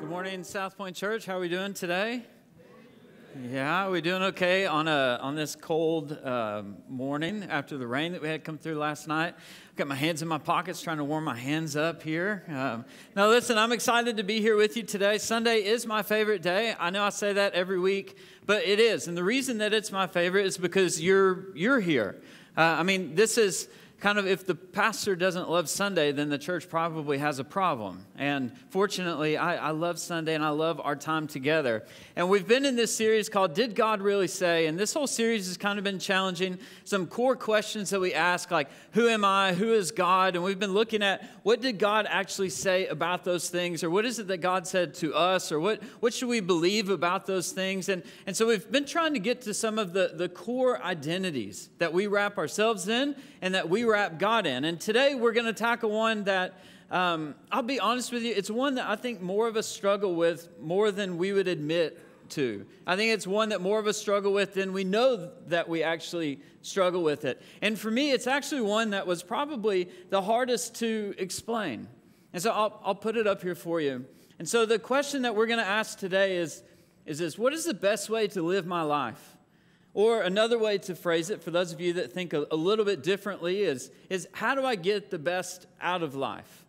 Good morning, Southpoint Church. How are we doing today? Yeah, we're doing okay on a on this cold uh, morning after the rain that we had come through last night. I've got my hands in my pockets, trying to warm my hands up here. Um, now, listen, I'm excited to be here with you today. Sunday is my favorite day. I know I say that every week, but it is, and the reason that it's my favorite is because you're you're here. Uh, I mean, this is kind of if the pastor doesn't love Sunday, then the church probably has a problem. And fortunately, I, I, love Sunday and I love our time together. And we've been in this series called Did God Really Say? And this whole series has kind of been challenging some core questions that we ask, like, Who am I? Who is God? And we've been looking at what did God actually say about those things? Or what is it that God said to us? Or what, what should we believe about those things? And, and so we've been trying to get to some of the, the core identities that we wrap ourselves in and that we wrap God in. And today we're going to tackle one that um, I'll be honest with you, it's one that I think more of us struggle with more than we would admit to. I think it's one that more of us struggle with than we know that we actually struggle with it. And for me, it's actually one that was probably the hardest to explain. And so I'll, I'll put it up here for you. And so the question that we're going to ask today is, is this What is the best way to live my life? Or another way to phrase it, for those of you that think a, a little bit differently, is, is how do I get the best out of life?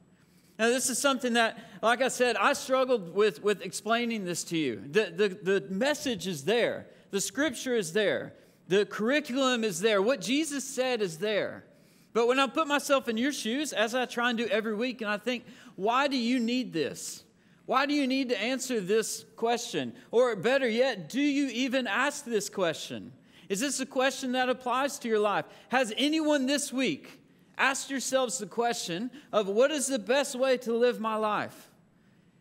Now, this is something that, like I said, I struggled with, with explaining this to you. The, the, the message is there, the scripture is there, the curriculum is there, what Jesus said is there. But when I put myself in your shoes, as I try and do every week, and I think, why do you need this? Why do you need to answer this question? Or better yet, do you even ask this question? Is this a question that applies to your life? Has anyone this week asked yourselves the question of what is the best way to live my life?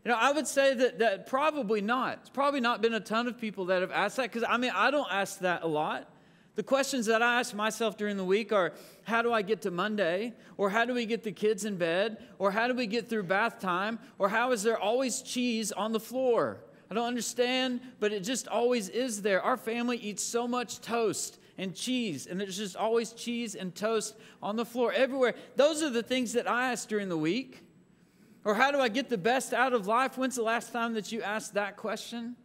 You know, I would say that, that probably not. It's probably not been a ton of people that have asked that because I mean, I don't ask that a lot. The questions that I ask myself during the week are how do I get to Monday? Or how do we get the kids in bed? Or how do we get through bath time? Or how is there always cheese on the floor? I don't understand, but it just always is there. Our family eats so much toast and cheese, and there's just always cheese and toast on the floor everywhere. Those are the things that I ask during the week. Or how do I get the best out of life? When's the last time that you asked that question?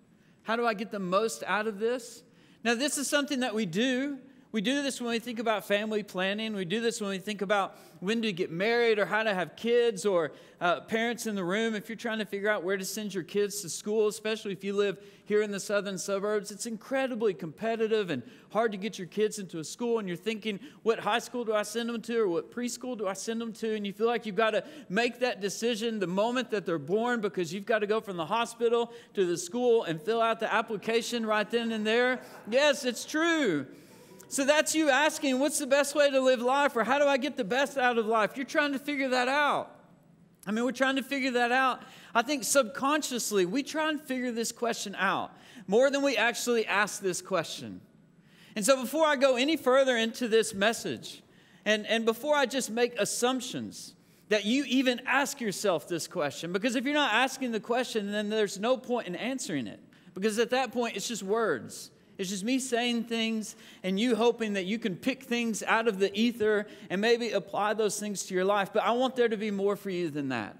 How do I get the most out of this? Now, this is something that we do. We do this when we think about family planning. We do this when we think about when to get married or how to have kids or uh, parents in the room. If you're trying to figure out where to send your kids to school, especially if you live here in the southern suburbs, it's incredibly competitive and hard to get your kids into a school. And you're thinking, what high school do I send them to or what preschool do I send them to? And you feel like you've got to make that decision the moment that they're born because you've got to go from the hospital to the school and fill out the application right then and there. Yes, it's true. So that's you asking, what's the best way to live life or how do I get the best out of life? You're trying to figure that out. I mean, we're trying to figure that out. I think subconsciously, we try and figure this question out more than we actually ask this question. And so, before I go any further into this message, and, and before I just make assumptions, that you even ask yourself this question, because if you're not asking the question, then there's no point in answering it. Because at that point, it's just words. It's just me saying things and you hoping that you can pick things out of the ether and maybe apply those things to your life. But I want there to be more for you than that.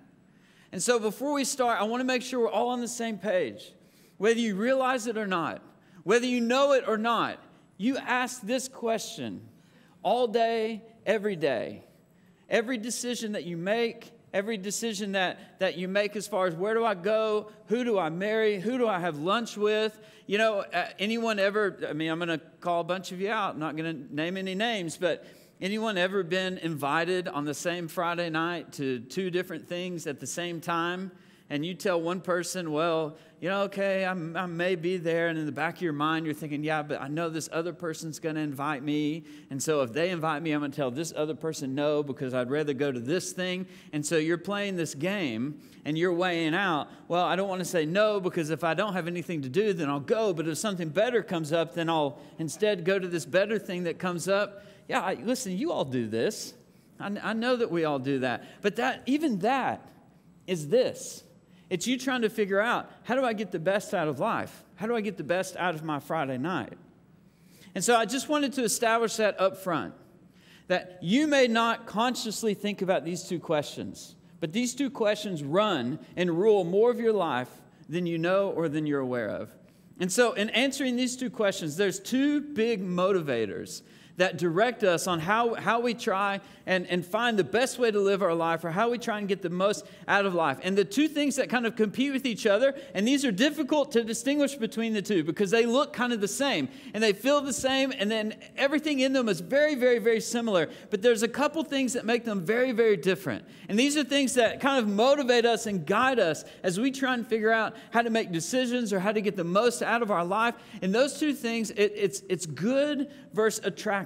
And so before we start, I want to make sure we're all on the same page. Whether you realize it or not, whether you know it or not, you ask this question all day, every day. Every decision that you make, every decision that, that you make as far as where do I go, who do I marry, who do I have lunch with. You know, uh, anyone ever, I mean, I'm going to call a bunch of you out, I'm not going to name any names, but anyone ever been invited on the same Friday night to two different things at the same time? And you tell one person, well, you know, okay, I'm, i may be there, and in the back of your mind, you're thinking, yeah, but I know this other person's going to invite me. And so if they invite me, I'm going to tell this other person no because I'd rather go to this thing. And so you're playing this game and you're weighing out, well, I don't want to say no because if I don't have anything to do, then I'll go. But if something better comes up, then I'll instead go to this better thing that comes up. Yeah, I, listen, you all do this. I, I know that we all do that. But that, even that is this it's you trying to figure out how do I get the best out of life? How do I get the best out of my Friday night? And so I just wanted to establish that up front that you may not consciously think about these two questions, but these two questions run and rule more of your life than you know or than you're aware of. And so, in answering these two questions, there's two big motivators that direct us on how, how we try and, and find the best way to live our life or how we try and get the most out of life. And the two things that kind of compete with each other, and these are difficult to distinguish between the two because they look kind of the same and they feel the same, and then everything in them is very, very, very similar. But there's a couple things that make them very, very different. And these are things that kind of motivate us and guide us as we try and figure out how to make decisions or how to get the most out of our life. And those two things, it, it's, it's good versus attractive.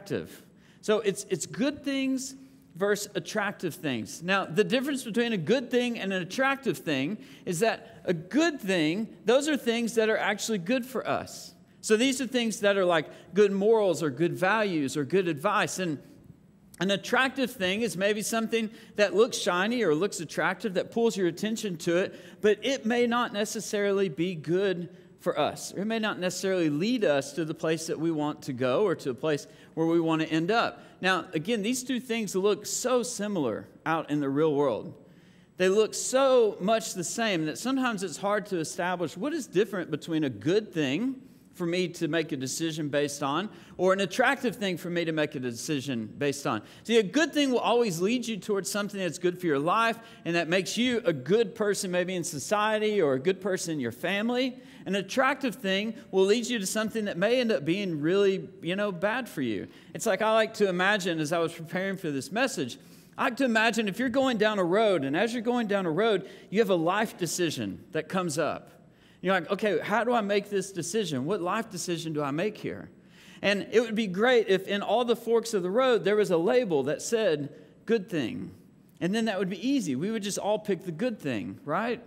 So it's, it's good things versus attractive things. Now, the difference between a good thing and an attractive thing is that a good thing, those are things that are actually good for us. So these are things that are like good morals or good values or good advice. And an attractive thing is maybe something that looks shiny or looks attractive that pulls your attention to it, but it may not necessarily be good for us. It may not necessarily lead us to the place that we want to go or to a place where we want to end up. Now, again, these two things look so similar out in the real world. They look so much the same that sometimes it's hard to establish what is different between a good thing for me to make a decision based on, or an attractive thing for me to make a decision based on. See, a good thing will always lead you towards something that's good for your life and that makes you a good person, maybe in society, or a good person in your family. An attractive thing will lead you to something that may end up being really, you know, bad for you. It's like I like to imagine as I was preparing for this message. I like to imagine if you're going down a road, and as you're going down a road, you have a life decision that comes up. You're like, okay, how do I make this decision? What life decision do I make here? And it would be great if in all the forks of the road there was a label that said good thing. And then that would be easy. We would just all pick the good thing, right?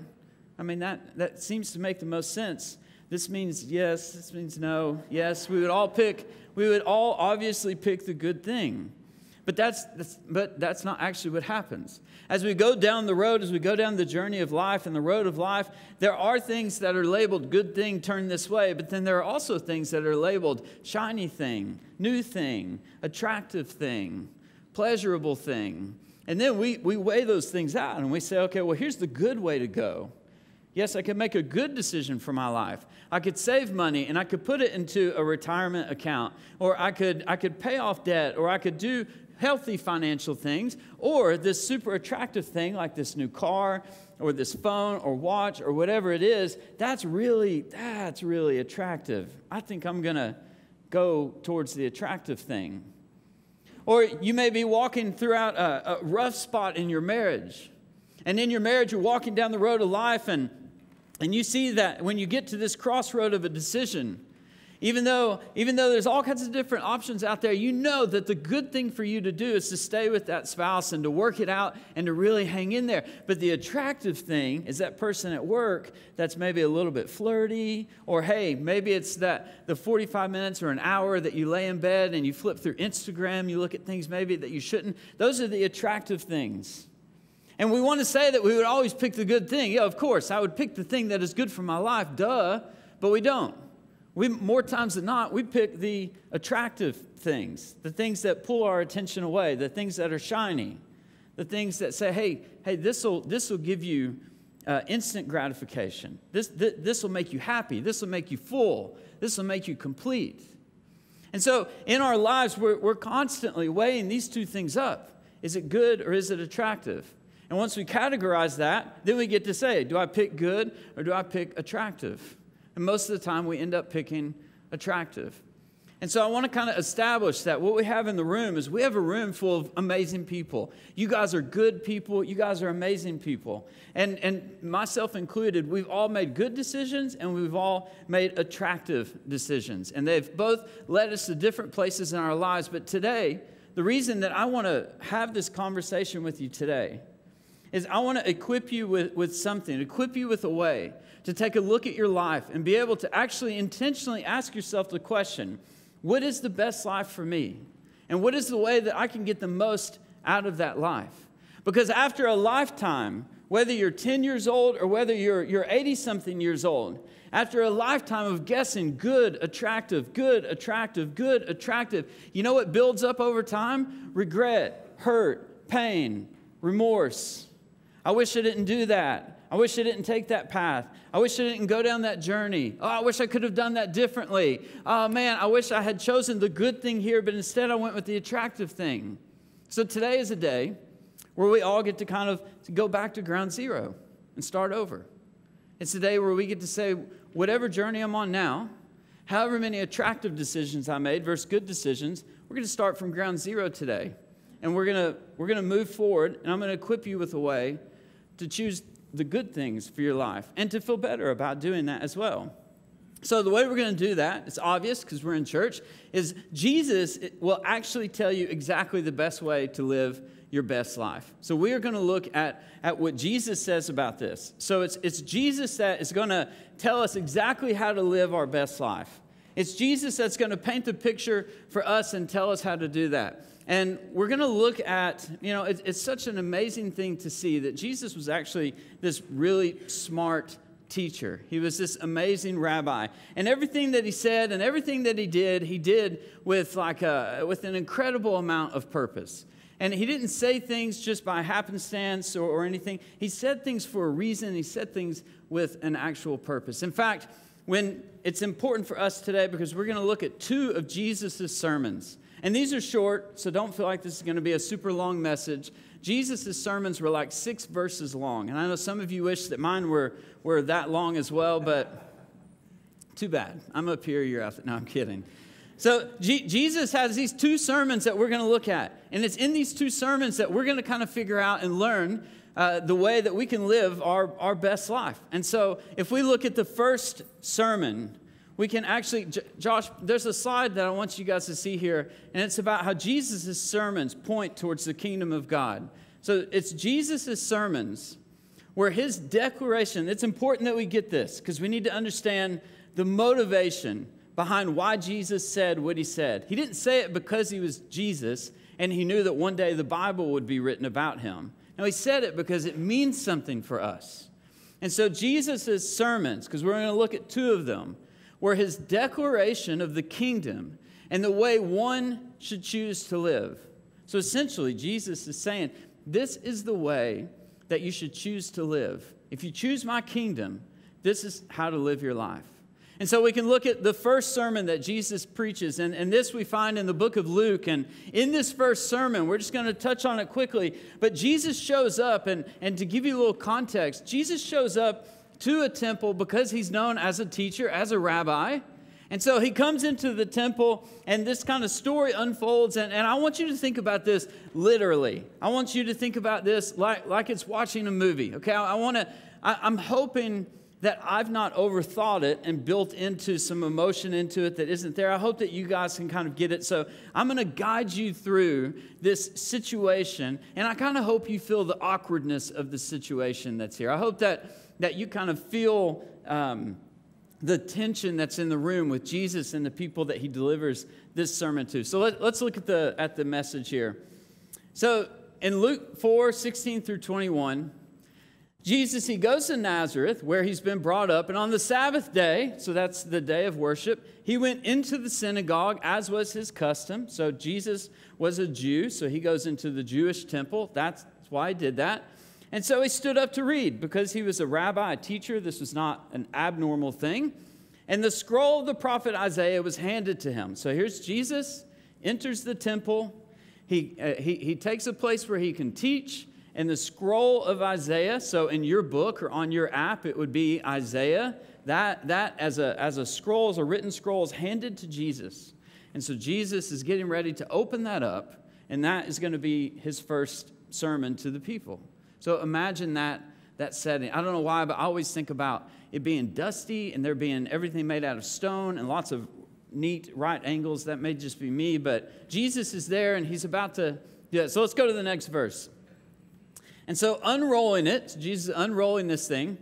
I mean, that, that seems to make the most sense. This means yes, this means no. Yes, we would all pick, we would all obviously pick the good thing. But that's, that's, but that's not actually what happens. As we go down the road, as we go down the journey of life and the road of life, there are things that are labeled good thing, turn this way, but then there are also things that are labeled shiny thing, new thing, attractive thing, pleasurable thing. And then we, we weigh those things out and we say, okay, well, here's the good way to go. Yes, I could make a good decision for my life. I could save money and I could put it into a retirement account, or I could, I could pay off debt, or I could do healthy financial things, or this super attractive thing like this new car or this phone or watch or whatever it is, that's really, that's really attractive. I think I'm gonna go towards the attractive thing. Or you may be walking throughout a, a rough spot in your marriage. And in your marriage, you're walking down the road of life, and, and you see that when you get to this crossroad of a decision, even though, even though there's all kinds of different options out there, you know that the good thing for you to do is to stay with that spouse and to work it out and to really hang in there. But the attractive thing is that person at work that's maybe a little bit flirty, or hey, maybe it's that the 45 minutes or an hour that you lay in bed and you flip through Instagram, you look at things maybe that you shouldn't. Those are the attractive things. And we want to say that we would always pick the good thing. Yeah, of course, I would pick the thing that is good for my life, duh, but we don't. We, more times than not, we pick the attractive things, the things that pull our attention away, the things that are shiny, the things that say, hey, hey, this will this will give you uh, instant gratification. This, th- this will make you happy. This will make you full. This will make you complete. And so in our lives, we're, we're constantly weighing these two things up. Is it good or is it attractive? And once we categorize that, then we get to say, do I pick good or do I pick attractive? And most of the time, we end up picking attractive. And so I want to kind of establish that what we have in the room is we have a room full of amazing people. You guys are good people. You guys are amazing people. And, and myself included, we've all made good decisions and we've all made attractive decisions. And they've both led us to different places in our lives. But today, the reason that I want to have this conversation with you today is I want to equip you with, with something, equip you with a way to take a look at your life and be able to actually intentionally ask yourself the question what is the best life for me? And what is the way that I can get the most out of that life? Because after a lifetime, whether you're 10 years old or whether you're, you're 80 something years old, after a lifetime of guessing good, attractive, good, attractive, good, attractive, you know what builds up over time? Regret, hurt, pain, remorse. I wish I didn't do that. I wish I didn't take that path. I wish I didn't go down that journey. Oh, I wish I could have done that differently. Oh, man, I wish I had chosen the good thing here, but instead I went with the attractive thing. So today is a day where we all get to kind of go back to ground zero and start over. It's a day where we get to say, whatever journey I'm on now, however many attractive decisions I made versus good decisions, we're going to start from ground zero today. And we're going to, we're going to move forward, and I'm going to equip you with a way to choose the good things for your life and to feel better about doing that as well. So, the way we're going to do that, it's obvious because we're in church, is Jesus will actually tell you exactly the best way to live your best life. So, we are going to look at, at what Jesus says about this. So, it's, it's Jesus that is going to tell us exactly how to live our best life. It's Jesus that's going to paint the picture for us and tell us how to do that. And we're going to look at, you know, it's, it's such an amazing thing to see that Jesus was actually this really smart teacher. He was this amazing rabbi. And everything that he said and everything that he did, he did with like a, with an incredible amount of purpose. And he didn't say things just by happenstance or, or anything. He said things for a reason. He said things with an actual purpose. In fact, when it's important for us today because we're going to look at two of Jesus' sermons. And these are short, so don't feel like this is going to be a super long message. Jesus' sermons were like six verses long. And I know some of you wish that mine were, were that long as well, but too bad. I'm up here, you're out. No, I'm kidding. So G- Jesus has these two sermons that we're going to look at. And it's in these two sermons that we're going to kind of figure out and learn uh, the way that we can live our, our best life. And so if we look at the first sermon, we can actually, Josh, there's a slide that I want you guys to see here, and it's about how Jesus' sermons point towards the kingdom of God. So it's Jesus' sermons where his declaration, it's important that we get this because we need to understand the motivation behind why Jesus said what he said. He didn't say it because he was Jesus and he knew that one day the Bible would be written about him. No, he said it because it means something for us. And so Jesus' sermons, because we're going to look at two of them, were his declaration of the kingdom and the way one should choose to live. So essentially, Jesus is saying, This is the way that you should choose to live. If you choose my kingdom, this is how to live your life. And so we can look at the first sermon that Jesus preaches, and, and this we find in the book of Luke. And in this first sermon, we're just going to touch on it quickly, but Jesus shows up, and, and to give you a little context, Jesus shows up to a temple because he's known as a teacher, as a rabbi. And so he comes into the temple, and this kind of story unfolds. And, and I want you to think about this literally. I want you to think about this like, like it's watching a movie, okay? I, I want to, I'm hoping that I've not overthought it and built into some emotion into it that isn't there. I hope that you guys can kind of get it. So I'm going to guide you through this situation, and I kind of hope you feel the awkwardness of the situation that's here. I hope that that you kind of feel um, the tension that's in the room with Jesus and the people that he delivers this sermon to. So let, us look at the, at the message here. So in Luke 4 16 through 21, Jesus, he goes to Nazareth where he's been brought up, and on the Sabbath day, so that's the day of worship, he went into the synagogue as was his custom. So Jesus was a Jew, so he goes into the Jewish temple. That's why he did that. And so he stood up to read because he was a rabbi, a teacher. This was not an abnormal thing. And the scroll of the prophet Isaiah was handed to him. So here's Jesus, enters the temple. He, uh, he, he takes a place where he can teach. And the scroll of Isaiah, so in your book or on your app, it would be Isaiah. That, that as, a, as a scroll, as a written scroll, is handed to Jesus. And so Jesus is getting ready to open that up, and that is going to be his first sermon to the people. So imagine that, that setting. I don't know why, but I always think about it being dusty and there being everything made out of stone and lots of neat right angles. That may just be me, but Jesus is there and he's about to Yeah, So let's go to the next verse. And so, unrolling it, Jesus unrolling this thing,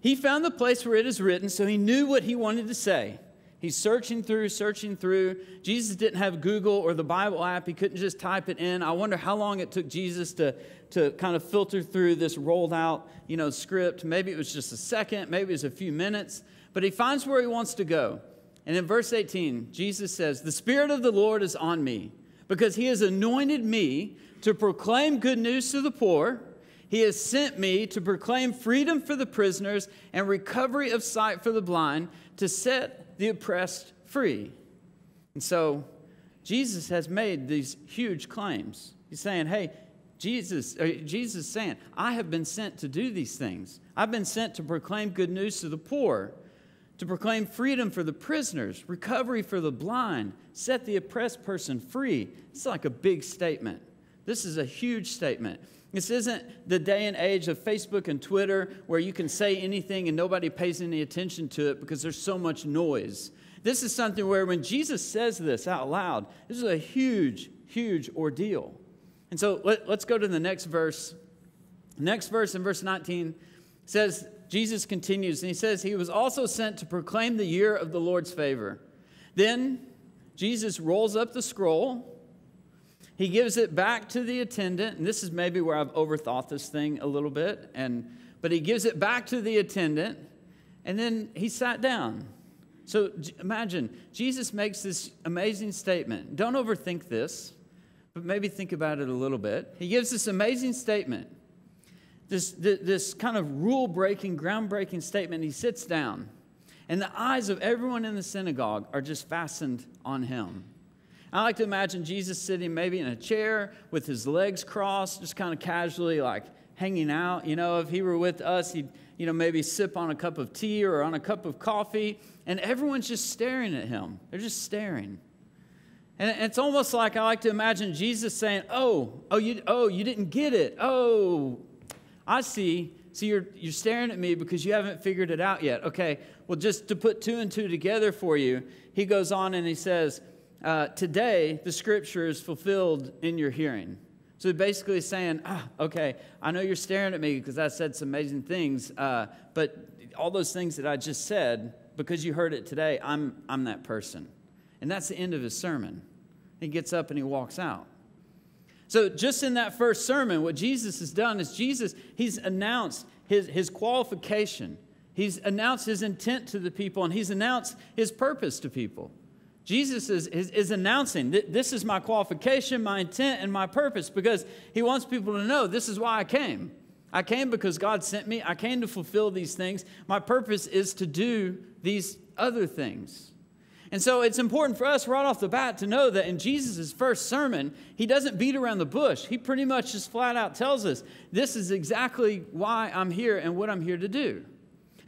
he found the place where it is written, so he knew what he wanted to say. He's searching through, searching through. Jesus didn't have Google or the Bible app. He couldn't just type it in. I wonder how long it took Jesus to, to kind of filter through this rolled out, you know, script. Maybe it was just a second, maybe it was a few minutes. But he finds where he wants to go. And in verse 18, Jesus says, The Spirit of the Lord is on me because he has anointed me to proclaim good news to the poor. He has sent me to proclaim freedom for the prisoners and recovery of sight for the blind, to set the oppressed free. And so Jesus has made these huge claims. He's saying, hey, Jesus, uh, Jesus is saying, I have been sent to do these things. I've been sent to proclaim good news to the poor, to proclaim freedom for the prisoners, recovery for the blind, set the oppressed person free. It's like a big statement. This is a huge statement. This isn't the day and age of Facebook and Twitter where you can say anything and nobody pays any attention to it because there's so much noise. This is something where when Jesus says this out loud, this is a huge, huge ordeal. And so let, us go to the next verse. Next verse in verse 19 says, Jesus continues, and he says, He was also sent to proclaim the year of the Lord's favor. Then Jesus rolls up the scroll. He gives it back to the attendant, and this is maybe where I've overthought this thing a little bit, and but he gives it back to the attendant, and then he sat down. So imagine Jesus makes this amazing statement. Don't overthink this but maybe think about it a little bit. He gives this amazing statement, this, this kind of rule breaking, groundbreaking statement. He sits down, and the eyes of everyone in the synagogue are just fastened on him. I like to imagine Jesus sitting maybe in a chair with his legs crossed, just kind of casually like hanging out. You know, if he were with us, he'd, you know, maybe sip on a cup of tea or on a cup of coffee, and everyone's just staring at him. They're just staring. And it's almost like I like to imagine Jesus saying, Oh, oh, you, oh, you didn't get it. Oh, I see. So you're, you're staring at me because you haven't figured it out yet. Okay, well, just to put two and two together for you, he goes on and he says, uh, Today the scripture is fulfilled in your hearing. So basically saying, ah, okay, I know you're staring at me because I said some amazing things, uh, but all those things that I just said, because you heard it today, I'm, I'm that person. And that's the end of his sermon. He gets up and he walks out. So, just in that first sermon, what Jesus has done is Jesus, he's announced his, his qualification. He's announced his intent to the people and he's announced his purpose to people. Jesus is, is, is announcing this is my qualification, my intent, and my purpose because he wants people to know this is why I came. I came because God sent me. I came to fulfill these things. My purpose is to do these other things. And so it's important for us right off the bat to know that in Jesus' first sermon, he doesn't beat around the bush. He pretty much just flat out tells us this is exactly why I'm here and what I'm here to do.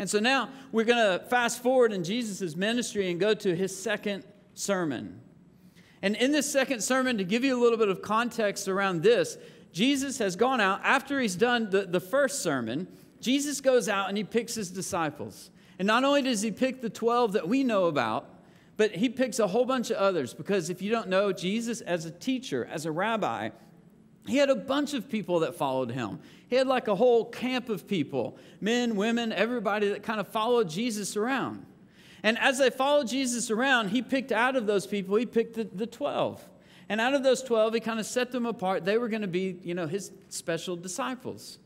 And so now we're going to fast forward in Jesus' ministry and go to his second sermon. And in this second sermon, to give you a little bit of context around this, Jesus has gone out after he's done the, the first sermon. Jesus goes out and he picks his disciples. And not only does he pick the 12 that we know about, but he picks a whole bunch of others because if you don't know, Jesus as a teacher, as a rabbi, he had a bunch of people that followed him. He had like a whole camp of people men, women, everybody that kind of followed Jesus around. And as they followed Jesus around, he picked out of those people, he picked the, the 12. And out of those 12, he kind of set them apart. They were going to be, you know, his special disciples.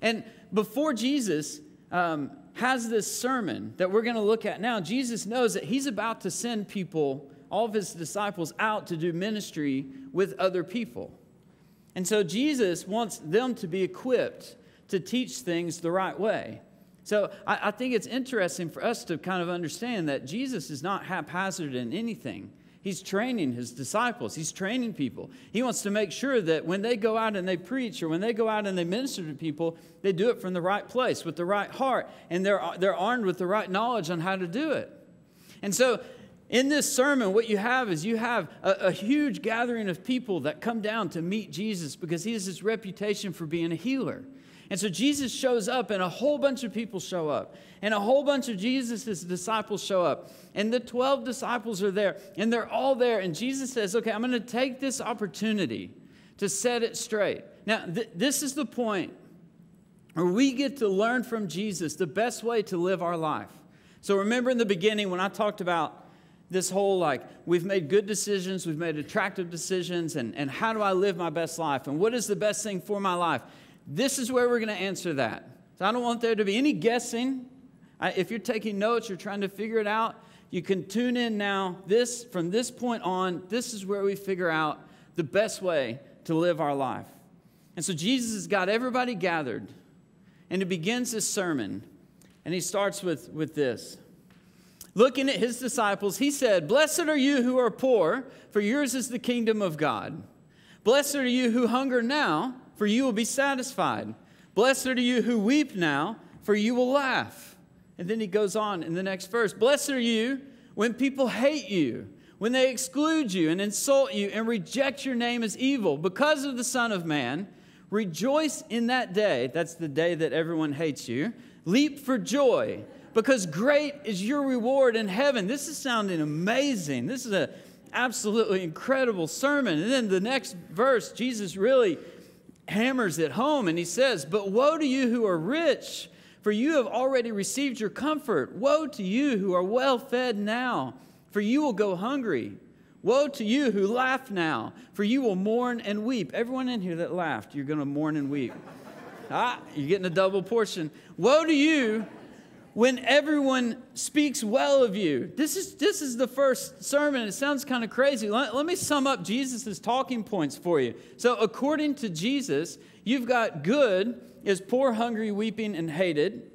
And before Jesus, um, has this sermon that we're going to look at now. Jesus knows that he's about to send people, all of his disciples, out to do ministry with other people. And so Jesus wants them to be equipped to teach things the right way. So I, I think it's interesting for us to kind of understand that Jesus is not haphazard in anything. He's training his disciples. He's training people. He wants to make sure that when they go out and they preach or when they go out and they minister to people, they do it from the right place with the right heart and they're, they're armed with the right knowledge on how to do it. And so, in this sermon, what you have is you have a, a huge gathering of people that come down to meet Jesus because he has this reputation for being a healer. And so Jesus shows up, and a whole bunch of people show up, and a whole bunch of Jesus' disciples show up. And the 12 disciples are there, and they're all there. And Jesus says, Okay, I'm going to take this opportunity to set it straight. Now, th- this is the point where we get to learn from Jesus the best way to live our life. So remember in the beginning when I talked about this whole like, we've made good decisions, we've made attractive decisions, and, and how do I live my best life? And what is the best thing for my life? This is where we're going to answer that. So I don't want there to be any guessing. I, if you're taking notes, you're trying to figure it out, you can tune in now. This, from this point on, this is where we figure out the best way to live our life. And so Jesus has got everybody gathered, and he begins his sermon, and he starts with, with this. Looking at his disciples, he said, Blessed are you who are poor, for yours is the kingdom of God. Blessed are you who hunger now, for you will be satisfied. Blessed are you who weep now, for you will laugh. And then he goes on in the next verse Blessed are you when people hate you, when they exclude you and insult you and reject your name as evil because of the Son of Man. Rejoice in that day. That's the day that everyone hates you. Leap for joy because great is your reward in heaven. This is sounding amazing. This is an absolutely incredible sermon. And then the next verse, Jesus really hammers it home and he says, But woe to you who are rich, for you have already received your comfort. Woe to you who are well fed now, for you will go hungry. Woe to you who laugh now, for you will mourn and weep. Everyone in here that laughed, you're going to mourn and weep. ah, you're getting a double portion. Woe to you when everyone speaks well of you. This is, this is the first sermon. It sounds kind of crazy. Let, let me sum up Jesus' talking points for you. So, according to Jesus, you've got good is poor, hungry, weeping, and hated.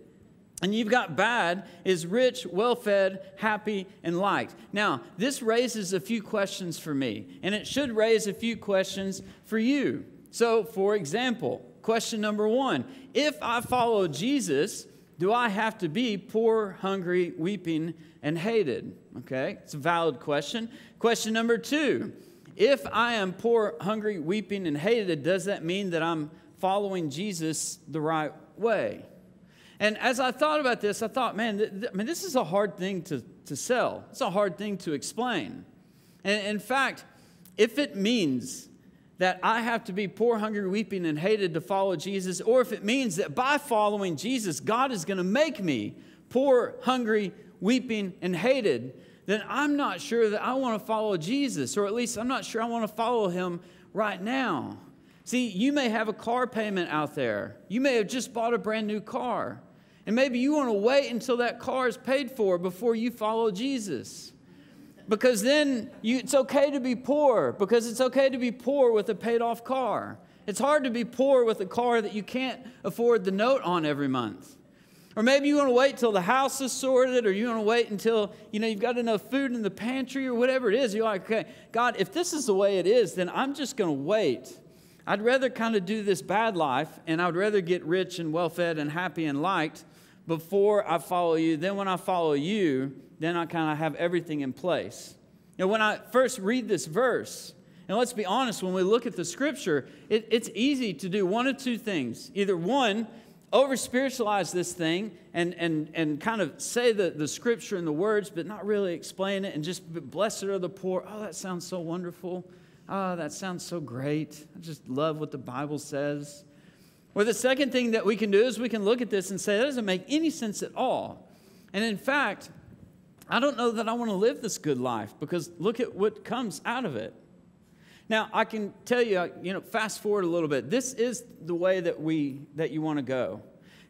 And you've got bad is rich, well fed, happy, and liked. Now, this raises a few questions for me, and it should raise a few questions for you. So, for example, question number one If I follow Jesus, do I have to be poor, hungry, weeping, and hated? Okay, it's a valid question. Question number two If I am poor, hungry, weeping, and hated, does that mean that I'm following Jesus the right way? And as I thought about this, I thought, man, th- th- I mean, this is a hard thing to, to sell. It's a hard thing to explain. And in fact, if it means that I have to be poor, hungry, weeping, and hated to follow Jesus, or if it means that by following Jesus, God is going to make me poor, hungry, weeping, and hated, then I'm not sure that I want to follow Jesus, or at least I'm not sure I want to follow him right now. See, you may have a car payment out there. You may have just bought a brand new car. And maybe you want to wait until that car is paid for before you follow Jesus. Because then you, it's okay to be poor, because it's okay to be poor with a paid off car. It's hard to be poor with a car that you can't afford the note on every month. Or maybe you want to wait till the house is sorted, or you want to wait until you know you've got enough food in the pantry, or whatever it is. You're like, okay, God, if this is the way it is, then I'm just going to wait. I'd rather kind of do this bad life, and I'd rather get rich and well fed and happy and liked before I follow you. Then when I follow you, then I kind of have everything in place. Now, when I first read this verse, and let's be honest, when we look at the scripture, it, it's easy to do one of two things. Either one, over spiritualize this thing and, and, and kind of say the, the scripture and the words, but not really explain it, and just blessed are the poor. Oh, that sounds so wonderful. Oh, that sounds so great. I just love what the Bible says. Or the second thing that we can do is we can look at this and say, that doesn't make any sense at all. And in fact, I don't know that I want to live this good life because look at what comes out of it. Now, I can tell you, you know, fast forward a little bit. This is the way that we that you want to go.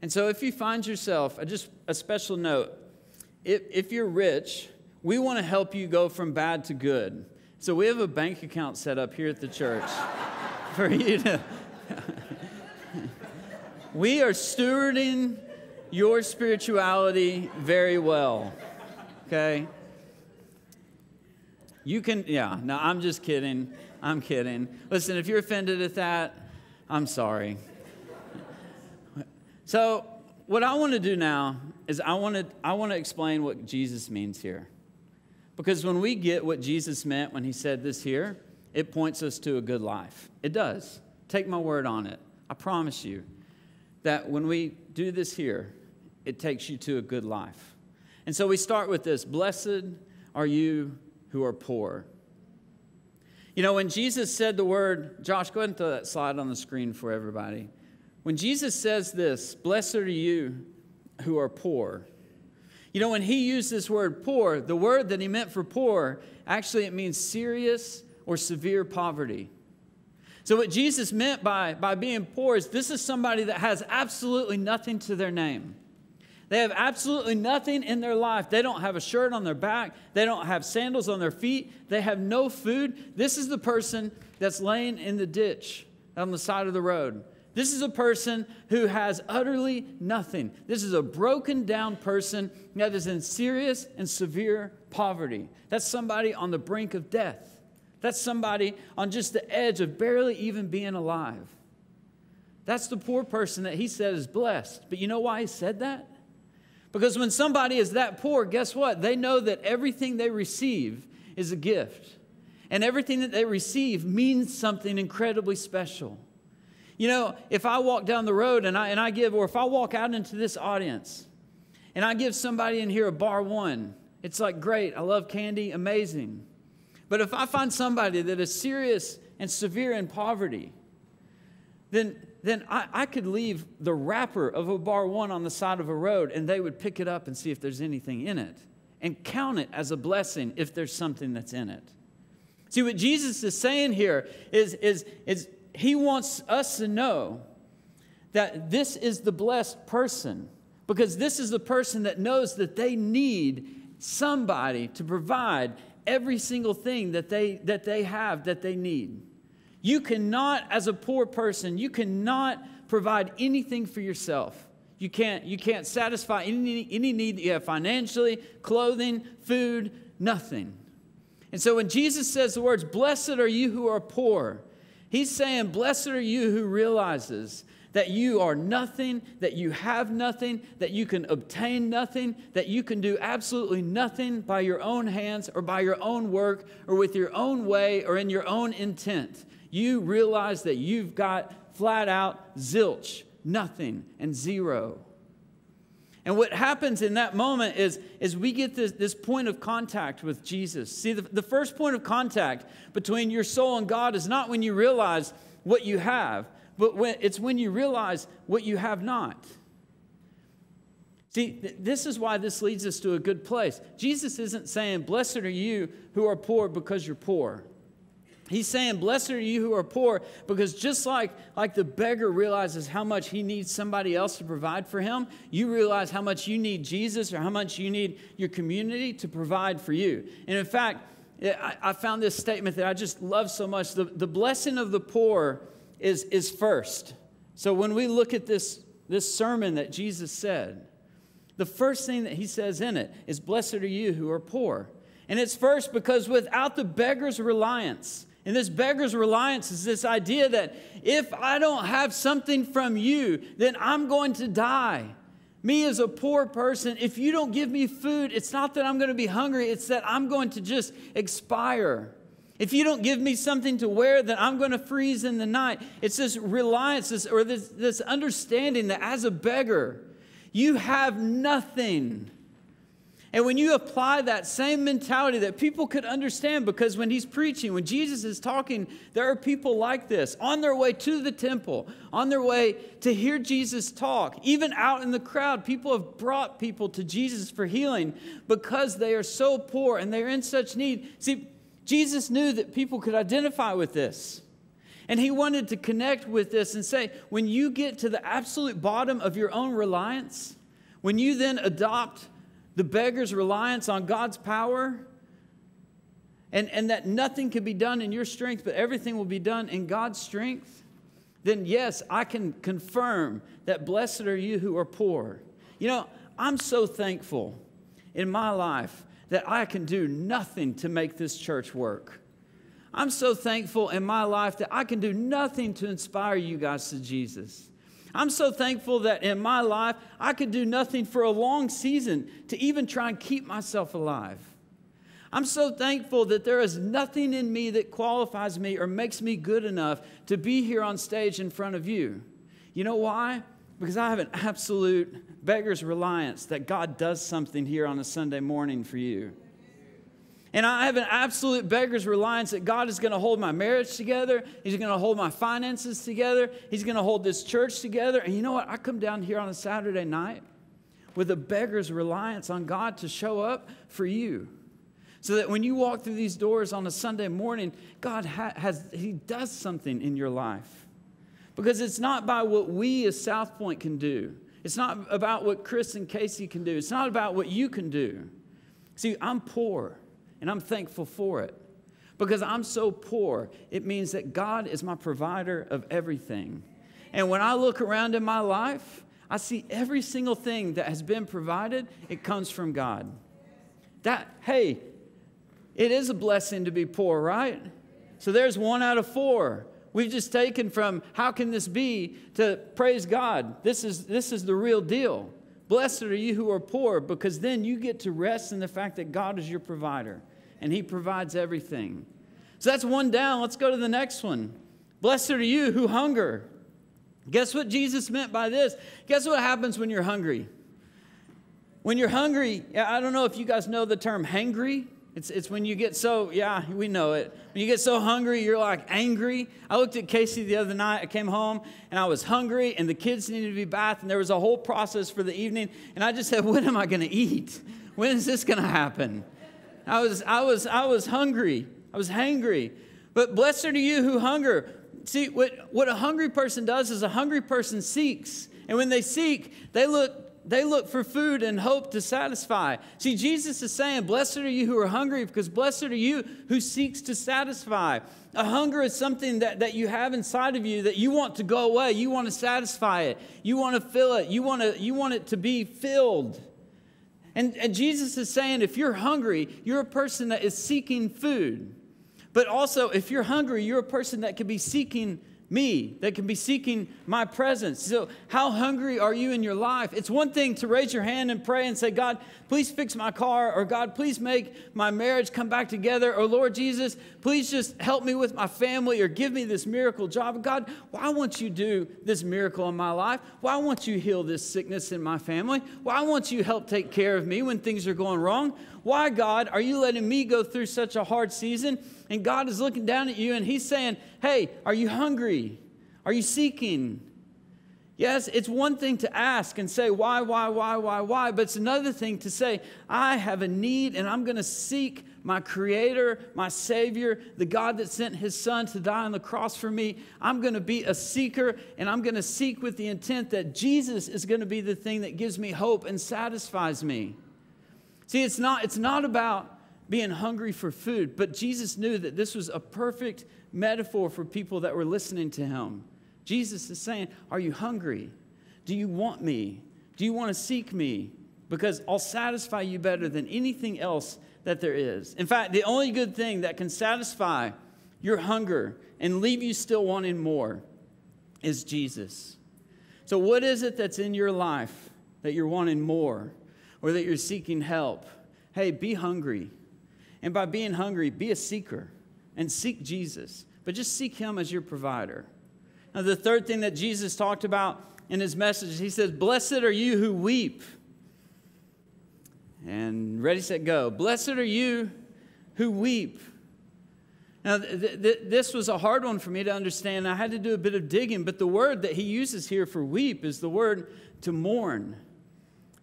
And so if you find yourself, uh, just a special note, if, if you're rich, we want to help you go from bad to good. So we have a bank account set up here at the church for you to we are stewarding your spirituality very well. Okay? You can, yeah, no, I'm just kidding. I'm kidding. Listen, if you're offended at that, I'm sorry. So, what I want to do now is I want to, I want to explain what Jesus means here. Because when we get what Jesus meant when he said this here, it points us to a good life. It does. Take my word on it. I promise you that when we do this here, it takes you to a good life. And so we start with this Blessed are you who are poor. You know, when Jesus said the word, Josh, go ahead and throw that slide on the screen for everybody. When Jesus says this, Blessed are you who are poor. You know, when he used this word poor, the word that he meant for poor, actually it means serious or severe poverty. So, what Jesus meant by, by being poor is this is somebody that has absolutely nothing to their name. They have absolutely nothing in their life. They don't have a shirt on their back. They don't have sandals on their feet. They have no food. This is the person that's laying in the ditch on the side of the road. This is a person who has utterly nothing. This is a broken down person that is in serious and severe poverty. That's somebody on the brink of death. That's somebody on just the edge of barely even being alive. That's the poor person that he said is blessed. But you know why he said that? Because when somebody is that poor, guess what? They know that everything they receive is a gift. And everything that they receive means something incredibly special. You know, if I walk down the road and I, and I give, or if I walk out into this audience and I give somebody in here a Bar-One, it's like, great, I love candy, amazing. But if I find somebody that is serious and severe in poverty, then, then I, I could leave the wrapper of a Bar-One on the side of a road and they would pick it up and see if there's anything in it and count it as a blessing if there's something that's in it. See, what Jesus is saying here is, is, is he wants us to know that this is the blessed person because this is the person that knows that they need somebody to provide every single thing that they, that they have that they need. You cannot, as a poor person, you cannot provide anything for yourself. You can't, you can't satisfy any, any need that you have financially, clothing, food, nothing. And so when Jesus says the words, Blessed are you who are poor, he's saying, Blessed are you who realizes that you are nothing, that you have nothing, that you can obtain nothing, that you can do absolutely nothing by your own hands or by your own work or with your own way or in your own intent. You realize that you've got flat out zilch, nothing, and zero. And what happens in that moment is, is we get this, this point of contact with Jesus. See, the, the first point of contact between your soul and God is not when you realize what you have, but when, it's when you realize what you have not. See, th- this is why this leads us to a good place. Jesus isn't saying, Blessed are you who are poor because you're poor. He's saying, Blessed are you who are poor, because just like, like the beggar realizes how much he needs somebody else to provide for him, you realize how much you need Jesus or how much you need your community to provide for you. And in fact, I, I found this statement that I just love so much. The, the blessing of the poor is, is first. So when we look at this, this sermon that Jesus said, the first thing that he says in it is, Blessed are you who are poor. And it's first because without the beggar's reliance, and this beggar's reliance is this idea that if I don't have something from you, then I'm going to die. Me as a poor person, if you don't give me food, it's not that I'm going to be hungry, it's that I'm going to just expire. If you don't give me something to wear, then I'm going to freeze in the night. It's this reliance this, or this, this understanding that as a beggar, you have nothing. And when you apply that same mentality that people could understand, because when he's preaching, when Jesus is talking, there are people like this on their way to the temple, on their way to hear Jesus talk. Even out in the crowd, people have brought people to Jesus for healing because they are so poor and they're in such need. See, Jesus knew that people could identify with this. And he wanted to connect with this and say, when you get to the absolute bottom of your own reliance, when you then adopt the beggar's reliance on God's power, and, and that nothing can be done in your strength, but everything will be done in God's strength, then yes, I can confirm that blessed are you who are poor. You know, I'm so thankful in my life that I can do nothing to make this church work. I'm so thankful in my life that I can do nothing to inspire you guys to Jesus. I'm so thankful that in my life, I could do nothing for a long season to even try and keep myself alive. I'm so thankful that there is nothing in me that qualifies me or makes me good enough to be here on stage in front of you. You know why? Because I have an absolute beggar's reliance that God does something here on a Sunday morning for you. And I have an absolute beggar's reliance that God is going to hold my marriage together. He's going to hold my finances together. He's going to hold this church together. And you know what? I come down here on a Saturday night with a beggar's reliance on God to show up for you. So that when you walk through these doors on a Sunday morning, God ha- has, He does something in your life. Because it's not by what we as Southpoint can do. It's not about what Chris and Casey can do. It's not about what you can do. See, I'm poor and I'm thankful for it. Because I'm so poor, it means that God is my provider of everything. And when I look around in my life, I see every single thing that has been provided, it comes from God. That, hey, it is a blessing to be poor, right? So there's one out of four. We've just taken from how can this be to praise God. This is, this is the real deal. Blessed are you who are poor, because then you get to rest in the fact that God is your provider and He provides everything. So that's one down. Let's go to the next one. Blessed are you who hunger. Guess what Jesus meant by this? Guess what happens when you're hungry? When you're hungry, I don't know if you guys know the term hangry. It's, it's when you get so, yeah, we know it. When you get so hungry, you're like angry. I looked at Casey the other night. I came home and I was hungry, and the kids needed to be bathed, and there was a whole process for the evening. And I just said, When am I going to eat? When is this going to happen? I was, I, was, I was hungry. I was hangry. But blessed are you who hunger. See, what, what a hungry person does is a hungry person seeks. And when they seek, they look they look for food and hope to satisfy. See, Jesus is saying, Blessed are you who are hungry, because blessed are you who seeks to satisfy. A hunger is something that, that you have inside of you that you want to go away. You want to satisfy it. You want to fill it. You want, to, you want it to be filled. And, and Jesus is saying, if you're hungry, you're a person that is seeking food. But also, if you're hungry, you're a person that could be seeking me, that can be seeking my presence. So, how hungry are you in your life? It's one thing to raise your hand and pray and say, God, please fix my car, or God, please make my marriage come back together, or Lord Jesus, please just help me with my family, or give me this miracle job. God, why won't you do this miracle in my life? Why won't you heal this sickness in my family? Why won't you help take care of me when things are going wrong? Why, God, are you letting me go through such a hard season? And God is looking down at you and He's saying, Hey, are you hungry? Are you seeking? Yes, it's one thing to ask and say, Why, why, why, why, why? But it's another thing to say, I have a need and I'm going to seek my Creator, my Savior, the God that sent His Son to die on the cross for me. I'm going to be a seeker and I'm going to seek with the intent that Jesus is going to be the thing that gives me hope and satisfies me. See, it's not, it's not about being hungry for food, but Jesus knew that this was a perfect metaphor for people that were listening to him. Jesus is saying, Are you hungry? Do you want me? Do you want to seek me? Because I'll satisfy you better than anything else that there is. In fact, the only good thing that can satisfy your hunger and leave you still wanting more is Jesus. So, what is it that's in your life that you're wanting more? or that you're seeking help, hey, be hungry. And by being hungry, be a seeker and seek Jesus, but just seek Him as your provider. Now, the third thing that Jesus talked about in His message, He says, Blessed are you who weep. And ready, set, go. Blessed are you who weep. Now, th- th- this was a hard one for me to understand. I had to do a bit of digging, but the word that he uses here for weep is the word to mourn.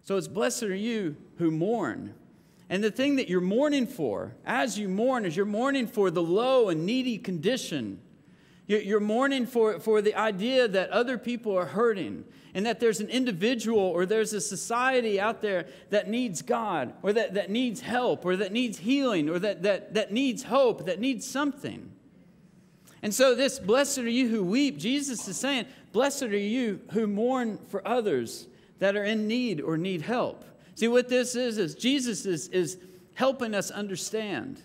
So it's blessed are you who mourn. And the thing that you're mourning for, as you mourn, is you're mourning for the low and needy condition. You're mourning for, for the idea that other people are hurting and that there's an individual or there's a society out there that needs God or that, that needs help or that needs healing or that, that, that needs hope, that needs something. And so, this blessed are you who weep, Jesus is saying, blessed are you who mourn for others that are in need or need help. See, what this is, is Jesus is, is helping us understand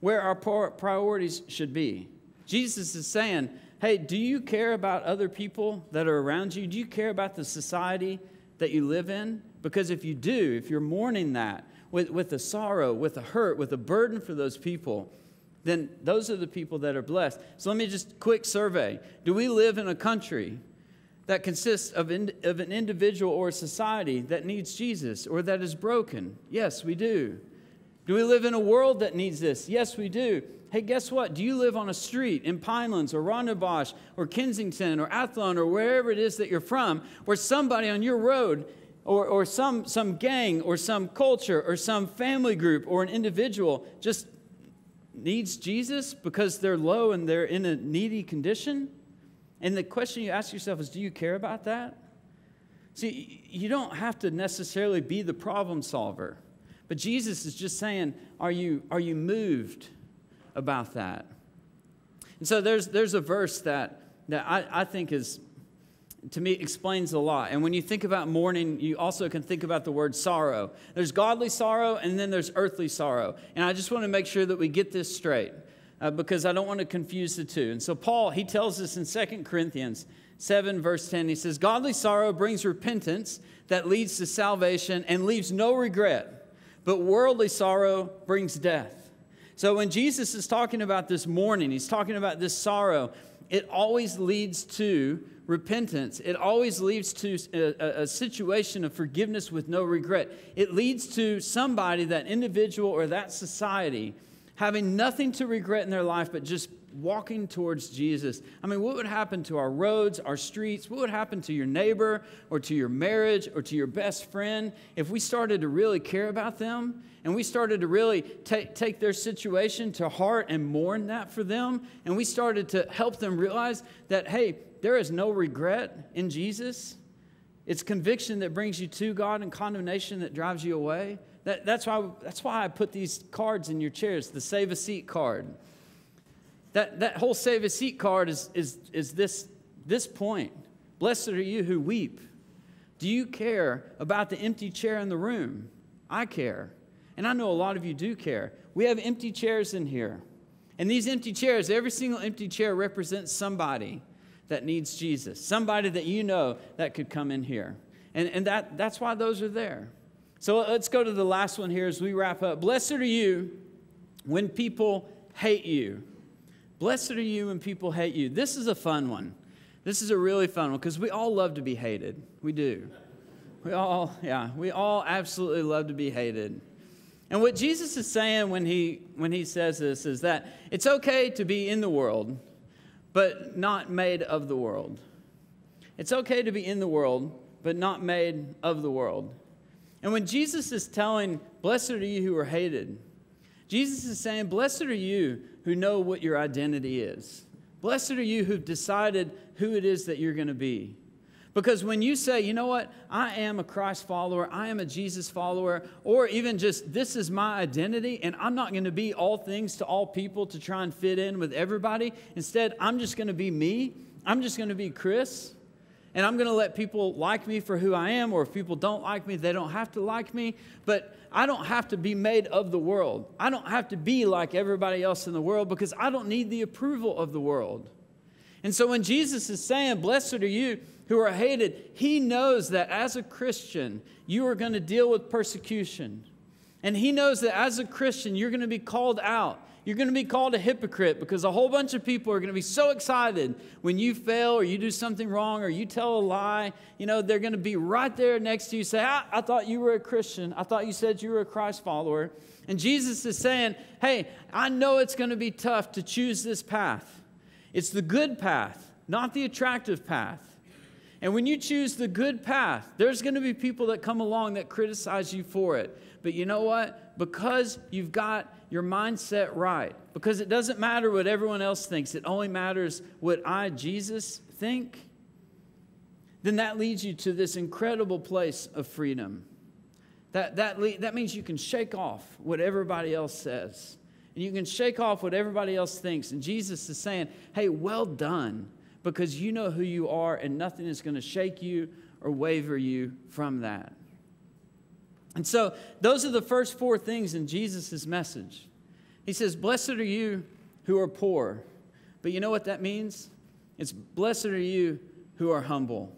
where our priorities should be. Jesus is saying, hey, do you care about other people that are around you? Do you care about the society that you live in? Because if you do, if you're mourning that with, with a sorrow, with a hurt, with a burden for those people, then those are the people that are blessed. So let me just quick survey. Do we live in a country that consists of, in, of an individual or a society that needs Jesus or that is broken? Yes, we do. Do we live in a world that needs this? Yes, we do. Hey, guess what? Do you live on a street in Pinelands or Rondebosch or Kensington or Athlone or wherever it is that you're from where somebody on your road or, or some, some gang or some culture or some family group or an individual just needs Jesus because they're low and they're in a needy condition? And the question you ask yourself is do you care about that? See, you don't have to necessarily be the problem solver. But Jesus is just saying, are you, are you moved? about that. And so there's, there's a verse that, that I, I think is, to me, explains a lot. And when you think about mourning, you also can think about the word sorrow. There's godly sorrow and then there's earthly sorrow. And I just want to make sure that we get this straight uh, because I don't want to confuse the two. And so Paul, he tells us in 2 Corinthians 7, verse 10, he says, Godly sorrow brings repentance that leads to salvation and leaves no regret, but worldly sorrow brings death. So when Jesus is talking about this mourning, he's talking about this sorrow, it always leads to repentance. It always leads to a, a, situation of forgiveness with no regret. It leads to somebody, that individual or that society, having nothing to regret in their life but just walking towards Jesus. I mean, what would happen to our roads, our streets? What would happen to your neighbor or to your marriage or to your best friend if we started to really care about them and we started to really take, take their situation to heart and mourn that for them? And we started to help them realize that, hey, there is no regret in Jesus. It's conviction that brings you to God and condemnation that drives you away. That, that's, why, that's why I put these cards in your chairs, the save a seat card. That, that whole save a seat card is, is, is this, this point. Blessed are you who weep. Do you care about the empty chair in the room? I care. And I know a lot of you do care. We have empty chairs in here. And these empty chairs, every single empty chair represents somebody that needs Jesus, somebody that you know that could come in here. And, and that, that's why those are there. So let's go to the last one here as we wrap up. Blessed are you when people hate you. Blessed are you when people hate you. This is a fun one. This is a really fun one because we all love to be hated. We do. We all, yeah, we all absolutely love to be hated. And what Jesus is saying when he, when he says this is that it's okay to be in the world, but not made of the world. It's okay to be in the world, but not made of the world. And when Jesus is telling, Blessed are you who are hated, Jesus is saying, Blessed are you who know what your identity is. Blessed are you who've decided who it is that you're going to be. Because when you say, you know what, I am a Christ follower, I am a Jesus follower, or even just this is my identity, and I'm not going to be all things to all people to try and fit in with everybody. Instead, I'm just going to be me. I'm just going to be Chris. And I'm going to let people like me for who I am, or if people don't like me, they don't have to like me. But I don't have to be made of the world. I don't have to be like everybody else in the world because I don't need the approval of the world. And so when Jesus is saying, Blessed are you who are hated, he knows that as a Christian, you are going to deal with persecution. And he knows that as a Christian, you're going to be called out. You're going to be called a hypocrite because a whole bunch of people are going to be so excited when you fail or you do something wrong or you tell a lie. You know, they're going to be right there next to you, say, I, I thought you were a Christian. I thought you said you were a Christ follower. And Jesus is saying, Hey, I know it's going to be tough to choose this path. It's the good path, not the attractive path. And when you choose the good path, there's going to be people that come along that criticize you for it. But you know what? Because you've got your mindset right, because it doesn't matter what everyone else thinks, it only matters what I, Jesus, think, then that leads you to this incredible place of freedom. That, that, le- that means you can shake off what everybody else says. And you can shake off what everybody else thinks. And Jesus is saying, hey, well done, because you know who you are, and nothing is going to shake you or waver you from that. And so, those are the first four things in Jesus' message. He says, Blessed are you who are poor. But you know what that means? It's blessed are you who are humble.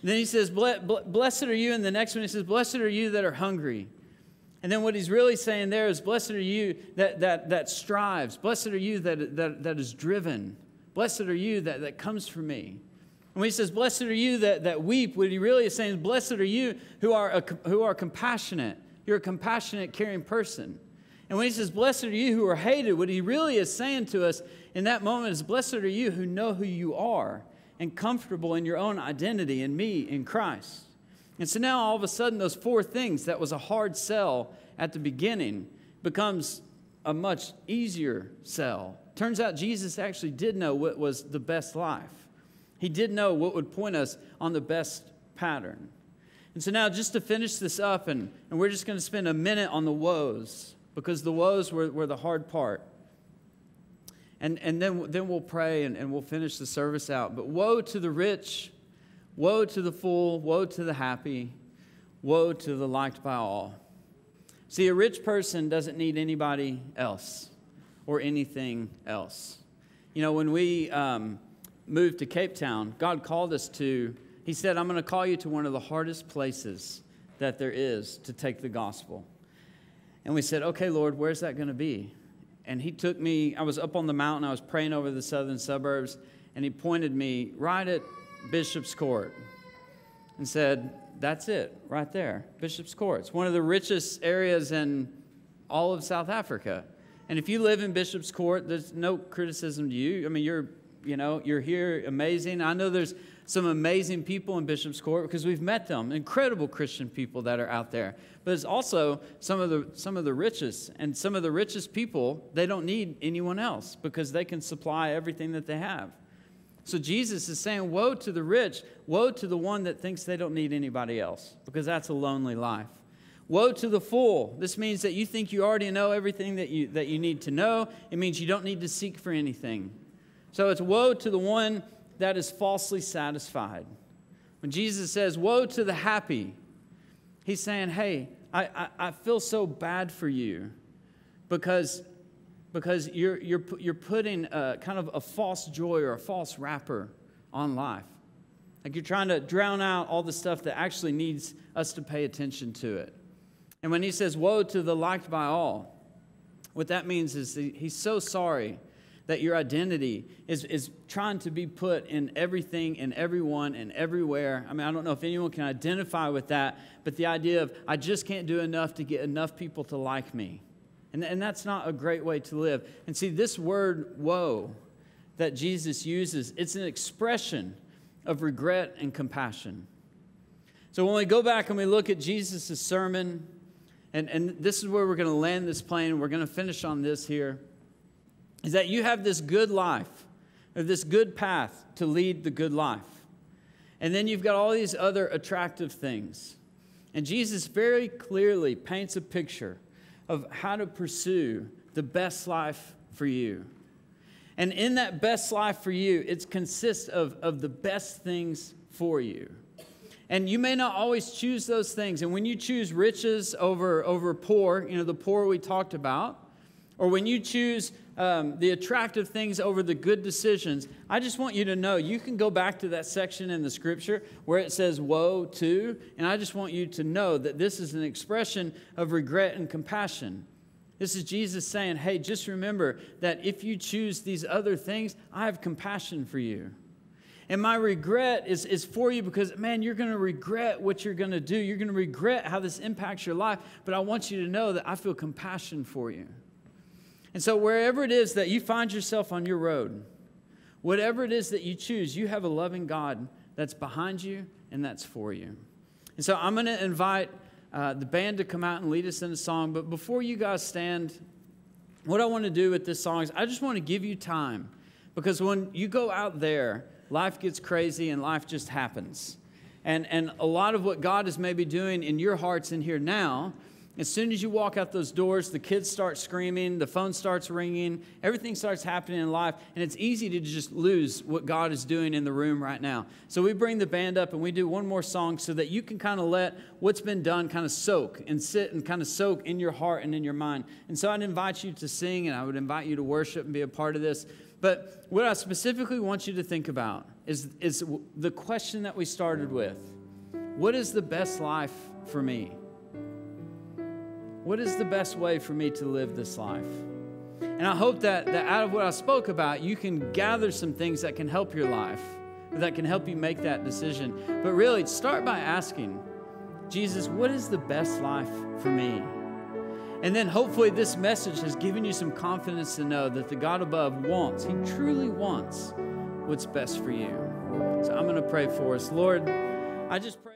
And then he says, Blessed are you. And the next one, he says, Blessed are you that are hungry. And then what he's really saying there is, Blessed are you that, that, that strives. Blessed are you that, that, that is driven. Blessed are you that, that comes for me. And when he says, Blessed are you that, that weep, what he really is saying is, Blessed are you who are, uh, a, who are compassionate. You're a compassionate, caring person. And when he says, Blessed are you who are hated, what he really is saying to us in that moment is, Blessed are you who know who you are and comfortable in your own identity in me, in Christ. And so now all of a sudden, those four things that was a hard sell at the beginning becomes a much easier sell. Turns out Jesus actually did know what was the best life. He did know what would point us on the best pattern. And so now, just to finish this up, and, and we're just going to spend a minute on the woes, because the woes were, were the hard part. And, and then, then we'll pray and, and we'll finish the service out. But woe to the rich, woe to the fool, woe to the happy, woe to the liked by all. See, a rich person doesn't need anybody else or anything else. You know, when we um, moved to Cape Town, God called us to, He said, I'm going to call you to one of the hardest places that there is to take the gospel. And we said, okay, Lord, where's that going to be? And he took me, I was up on the mountain, I was praying over the southern suburbs, and he pointed me right at Bishopscourt and said, That's it, right there, Bishopscourt. It's one of the richest areas in all of South Africa. And if you live in Bishopscourt, there's no criticism to you. I mean, you're, you know, you're here, amazing. I know there's some amazing people in Bishopscourt because we've met them, incredible Christian people that are out there. But it's also some of the some of the richest, and some of the richest people they don't need anyone else because they can supply everything that they have. So Jesus is saying, "Woe to the rich! Woe to the one that thinks they don't need anybody else, because that's a lonely life." Woe to the fool. This means that you think you already know everything that you, that you need to know. It means you don't need to seek for anything. So it's woe to the one that is falsely satisfied. When Jesus says, Woe to the happy, he's saying, Hey, I, I, I feel so bad for you because, because you're, you're, you're putting a, kind of a false joy or a false wrapper on life. Like you're trying to drown out all the stuff that actually needs us to pay attention to it. And when he says, Woe to the liked by all, what that means is he's so sorry that your identity is, is trying to be put in everything and everyone and everywhere. I mean, I don't know if anyone can identify with that, but the idea of I just can't do enough to get enough people to like me. And, and that's not a great way to live. And see, this word woe that Jesus uses, it's an expression of regret and compassion. So when we go back and we look at Jesus' sermon, and, and this is where we're going to land this plane, we're going to finish on this here is that you have this good life, or this good path to lead the good life. And then you've got all these other attractive things. And Jesus very clearly paints a picture of how to pursue the best life for you. And in that best life for you, it consists of, of the best things for you. And you may not always choose those things. And when you choose riches over, over poor, you know, the poor we talked about, or when you choose um, the attractive things over the good decisions, I just want you to know you can go back to that section in the scripture where it says woe to, and I just want you to know that this is an expression of regret and compassion. This is Jesus saying, hey, just remember that if you choose these other things, I have compassion for you. And my regret is, is for you because, man, you're going to regret what you're going to do. You're going to regret how this impacts your life. But I want you to know that I feel compassion for you. And so, wherever it is that you find yourself on your road, whatever it is that you choose, you have a loving God that's behind you and that's for you. And so, I'm going to invite uh, the band to come out and lead us in a song. But before you guys stand, what I want to do with this song is I just want to give you time. Because when you go out there, life gets crazy and life just happens. And, and a lot of what God is maybe doing in your hearts in here now as soon as you walk out those doors, the kids start screaming, the phone starts ringing, everything starts happening in life, and it's easy to just lose what God is doing in the room right now. So we bring the band up and we do one more song so that you can kind of let what's been done kind of soak and sit and kind of soak in your heart and in your mind. And so I'd invite you to sing and I would invite you to worship and be a part of this. But what I specifically want you to think about is, is the question that we started with What is the best life for me? What is the best way for me to live this life? And I hope that, that out of what I spoke about, you can gather some things that can help your life, that can help you make that decision. But really, start by asking, Jesus, what is the best life for me? And then hopefully, this message has given you some confidence to know that the God above wants, He truly wants what's best for you. So I'm going to pray for us. Lord, I just pray.